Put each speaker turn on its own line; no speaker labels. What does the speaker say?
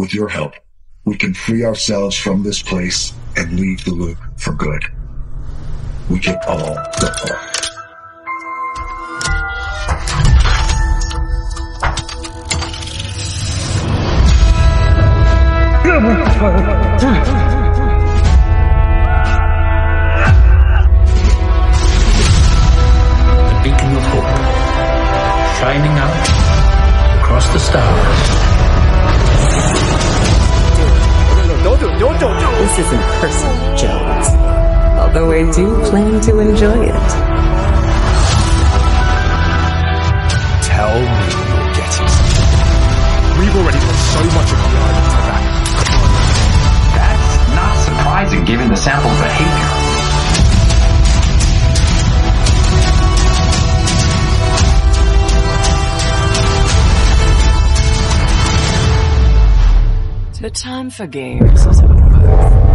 With your help, we can free ourselves from this place and leave the loop for good. We can all go home.
A beacon of hope, shining out across the stars.
This Jones. Although I do plan to enjoy it.
Tell me you're getting something. We've already put so much of the island to the back.
That's not surprising given the sample's behavior.
The time for games is over.